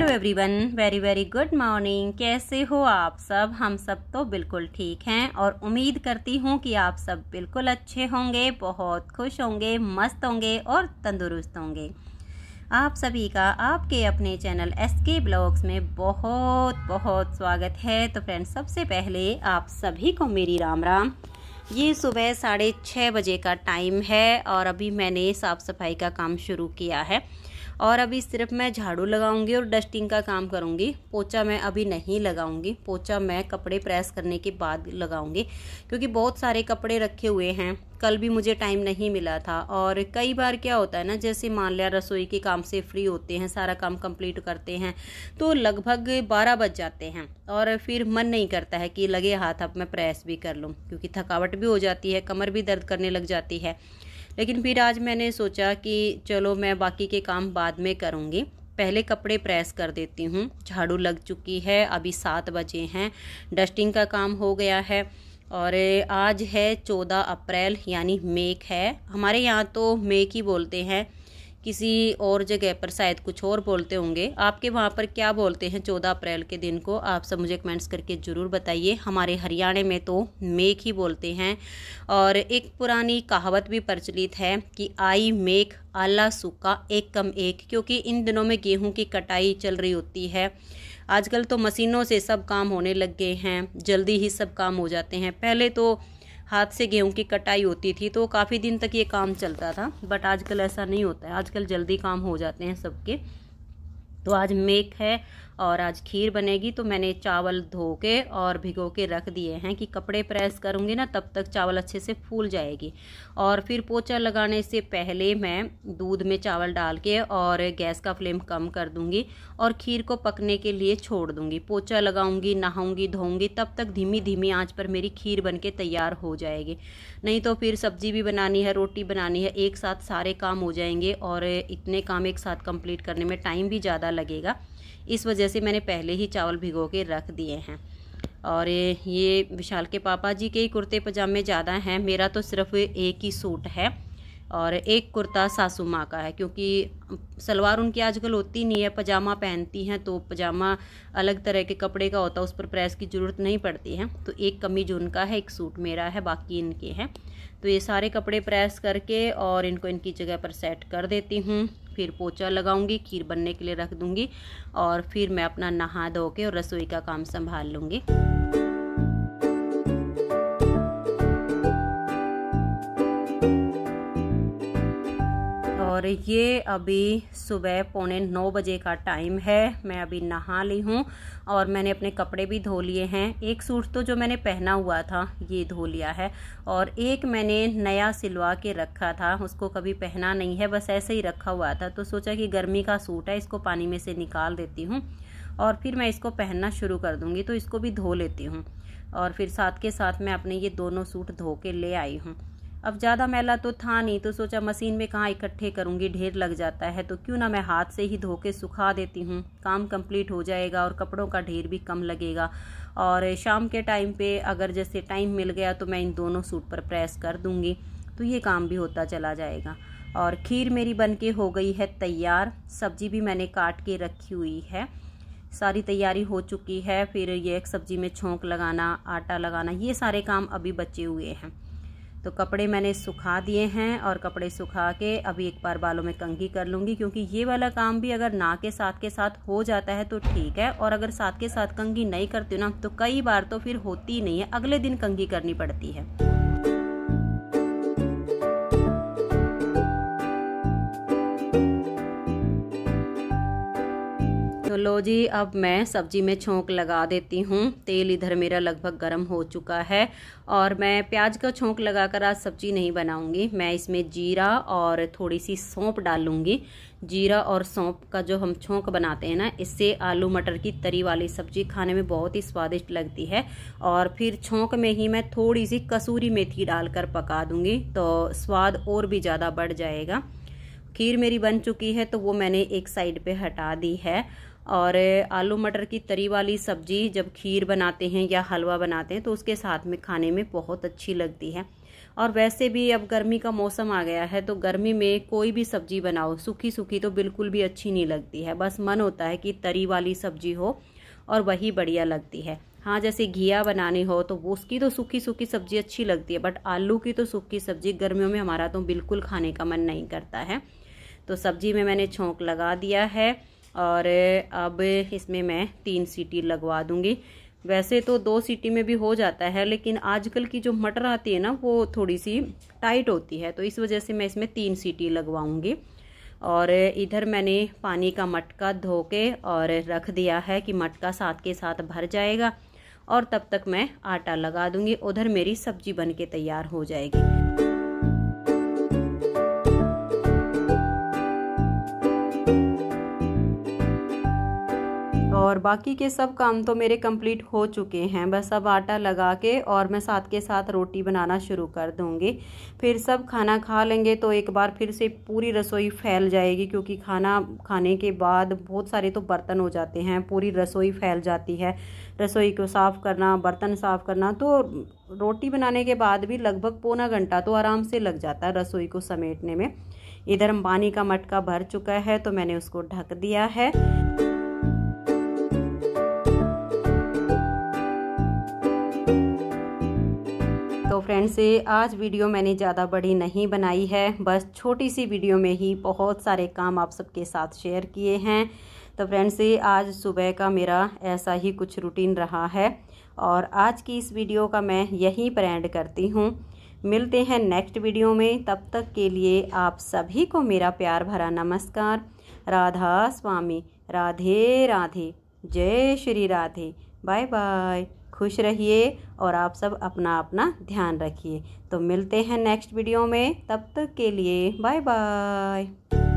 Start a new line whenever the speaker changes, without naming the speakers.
Hello everyone, very very good morning. कैसे हो आप सब? हम सब तो बिल्कुल ठीक हैं और उम्मीद करती हूँ कि आप सब बिल्कुल अच्छे होंगे, बहुत खुश होंगे, मस्त होंगे और तंदुरुस्त होंगे। आप सभी का आपके अपने चैनल एस के ब्लॉग्स में बहुत बहुत स्वागत है। तो फ्रेंड्स, सबसे पहले आप सभी को मेरी राम राम ये सुबह साढ़े छः बजे का टाइम है और अभी मैंने साफ़ सफ़ाई का काम शुरू किया है। और अभी सिर्फ़ मैं झाड़ू लगाऊँगी और डस्टिंग का काम करूँगी। पोचा मैं अभी नहीं लगाऊँगी। पोचा मैं कपड़े प्रेस करने के बाद लगाऊँगी, क्योंकि बहुत सारे कपड़े रखे हुए हैं। कल भी मुझे टाइम नहीं मिला था। और कई बार क्या होता है ना, जैसे मान लिया रसोई के काम से फ्री होते हैं, सारा काम कंप्लीट करते हैं तो लगभग बारह बज जाते हैं। और फिर मन नहीं करता है कि लगे हाथ अब मैं प्रेस भी कर लूँ, क्योंकि थकावट भी हो जाती है, कमर भी दर्द करने लग जाती है। लेकिन फिर आज मैंने सोचा कि चलो मैं बाकी के काम बाद में करूँगी। पहले कपड़े प्रेस कर देती हूँ। झाड़ू लग चुकी है, अभी सात बजे हैं। डस्टिंग का काम हो गया है और आज है चौदह अप्रैल, यानी मेक है। हमारे यहाँ तो मेक ही बोलते हैं। किसी और जगह पर शायद कुछ और बोलते होंगे। आपके वहाँ पर क्या बोलते हैं चौदह अप्रैल के दिन को? आप सब मुझे कमेंट्स करके ज़रूर बताइए। हमारे हरियाणा में तो मेक ही बोलते हैं। और एक पुरानी कहावत भी प्रचलित है कि आई मेक आला सूखा, एक कम एक, क्योंकि इन दिनों में गेहूँ की कटाई चल रही होती है। आजकल तो मशीनों से सब काम होने लग गए हैं। जल्दी ही सब काम हो जाते हैं। पहले तो हाथ से गेहूँ की कटाई होती थी तो काफ़ी दिन तक ये काम चलता था बट आजकल ऐसा नहीं होता है। आजकल जल्दी काम हो जाते हैं सबके। तो आज मेक है और आज खीर बनेगी तो मैंने चावल धो के और भिगो के रख दिए हैं कि कपड़े प्रेस करूँगी ना, तब तक चावल अच्छे से फूल जाएगी। और फिर पोचा लगाने से पहले मैं दूध में चावल डाल के और गैस का फ्लेम कम कर दूँगी और खीर को पकने के लिए छोड़ दूँगी। पोचा लगाऊँगी, नहाऊँगी, धोऊँगी, तब तक धीमी धीमी आँच पर मेरी खीर बन के तैयार हो जाएगी। नहीं तो फिर सब्ज़ी भी बनानी है, रोटी बनानी है, एक साथ सारे काम हो जाएँगे और इतने काम एक साथ कंप्लीट करने में टाइम भी ज़्यादा लगेगा। इस वजह से मैंने पहले ही चावल भिगो के रख दिए हैं। और ये विशाल के पापा जी के ही कुर्ते पजामे ज़्यादा हैं। मेरा तो सिर्फ़ एक ही सूट है और एक कुर्ता सासू माँ का है, क्योंकि सलवार उनकी आजकल होती नहीं है, पजामा पहनती हैं तो पजामा अलग तरह के कपड़े का होता है, उस पर प्रेस की ज़रूरत नहीं पड़ती है। तो एक कमीज उनका है, एक सूट मेरा है, बाकी इनके हैं। तो ये सारे कपड़े प्रेस करके और इनको इनकी जगह पर सेट कर देती हूँ। फिर पोचा लगाऊँगी, खीर बनने के लिए रख दूँगी और फिर मैं अपना नहा धो के और रसोई का काम संभाल लूँगी। और ये अभी सुबह पौने नौ बजे का टाइम है। मैं अभी नहा ली हूँ और मैंने अपने कपड़े भी धो लिए हैं। एक सूट तो जो मैंने पहना हुआ था, ये धो लिया है और एक मैंने नया सिलवा के रखा था, उसको कभी पहना नहीं है, बस ऐसे ही रखा हुआ था। तो सोचा कि गर्मी का सूट है, इसको पानी में से निकाल देती हूँ और फिर मैं इसको पहनना शुरू कर दूँगी। तो इसको भी धो लेती हूँ और फिर साथ के साथ मैं अपने ये दोनों सूट धो के ले आई हूँ। अब ज़्यादा मैला तो था नहीं तो सोचा मशीन में कहाँ इकट्ठे करूँगी, ढेर लग जाता है तो क्यों ना मैं हाथ से ही धो के सुखा देती हूँ। काम कंप्लीट हो जाएगा और कपड़ों का ढेर भी कम लगेगा। और शाम के टाइम पे अगर जैसे टाइम मिल गया तो मैं इन दोनों सूट पर प्रेस कर दूँगी तो ये काम भी होता चला जाएगा। और खीर मेरी बन के हो गई है तैयार, सब्ज़ी भी मैंने काट के रखी हुई है। सारी तैयारी हो चुकी है, फिर ये सब्ज़ी में छोंक लगाना, आटा लगाना, ये सारे काम अभी बचे हुए हैं। तो कपड़े मैंने सुखा दिए हैं और कपड़े सुखा के अभी एक बार बालों में कंघी कर लूँगी, क्योंकि ये वाला काम भी अगर ना के साथ के साथ हो जाता है तो ठीक है। और अगर साथ के साथ कंघी नहीं करती ना तो कई बार तो फिर होती नहीं है, अगले दिन कंघी करनी पड़ती है। लो जी, अब मैं सब्ज़ी में छोंक लगा देती हूँ। तेल इधर मेरा लगभग गर्म हो चुका है और मैं प्याज का छोंक लगाकर आज सब्ज़ी नहीं बनाऊँगी। मैं इसमें जीरा और थोड़ी सी सौंप डालूँगी। जीरा और सौंप का जो हम छोंक बनाते हैं ना, इससे आलू मटर की तरी वाली सब्ज़ी खाने में बहुत ही स्वादिष्ट लगती है और फिर छोंक में ही मैं थोड़ी सी कसूरी मेथी डालकर पका दूँगी तो स्वाद और भी ज़्यादा बढ़ जाएगा। खीर मेरी बन चुकी है तो वो मैंने एक साइड पे हटा दी है और आलू मटर की तरी वाली सब्ज़ी जब खीर बनाते हैं या हलवा बनाते हैं तो उसके साथ में खाने में बहुत अच्छी लगती है। और वैसे भी अब गर्मी का मौसम आ गया है तो गर्मी में कोई भी सब्ज़ी बनाओ सूखी सूखी तो बिल्कुल भी अच्छी नहीं लगती है। बस मन होता है कि तरी वाली सब्ज़ी हो और वही बढ़िया लगती है। हाँ जैसे घिया बनानी हो तो वो उसकी तो सूखी सूखी सब्ज़ी अच्छी लगती है, बट आलू की तो सूखी सब्ज़ी गर्मियों में हमारा तो बिल्कुल खाने का मन नहीं करता है। तो सब्ज़ी में मैंने छोंक लगा दिया है। और अब इसमें मैं तीन सीटी लगवा दूँगी। वैसे तो दो सीटी में भी हो जाता है, लेकिन आजकल की जो मटर आती है ना, वो थोड़ी सी टाइट होती है तो इस वजह से मैं इसमें तीन सीटी लगवाऊँगी। और इधर मैंने पानी का मटका धो के और रख दिया है कि मटका साथ के साथ भर जाएगा, और तब तक मैं आटा लगा दूँगी। उधर मेरी सब्ज़ी बन के तैयार हो जाएगी। और बाकी के सब काम तो मेरे कंप्लीट हो चुके हैं। बस अब आटा लगा के और मैं साथ के साथ रोटी बनाना शुरू कर दूँगी। फिर सब खाना खा लेंगे तो एक बार फिर से पूरी रसोई फैल जाएगी क्योंकि खाना खाने के बाद बहुत सारे तो बर्तन हो जाते हैं। पूरी रसोई फैल जाती है। रसोई को साफ़ करना, बर्तन साफ़ करना तो रोटी बनाने के बाद भी लगभग पौना घंटा तो आराम से लग जाता है रसोई को समेटने में। इधर पानी का मटका भर चुका है तो मैंने उसको ढक दिया है। फ्रेंड्स आज वीडियो मैंने ज़्यादा बड़ी नहीं बनाई है। बस छोटी सी वीडियो में ही बहुत सारे काम आप सबके साथ शेयर किए हैं। तो फ्रेंड्स से, आज सुबह का मेरा ऐसा ही कुछ रूटीन रहा है और आज की इस वीडियो का मैं यहीं पर एंड करती हूँ। मिलते हैं नेक्स्ट वीडियो में। तब तक के लिए आप सभी को मेरा प्यार भरा नमस्कार। राधा स्वामी। राधे राधे। जय श्री राधे। Bye bye. खुश रहिए और आप सब अपना अपना ध्यान रखिए। तो मिलते हैं नेक्स्ट वीडियो में। तब तक के लिए बाय बाय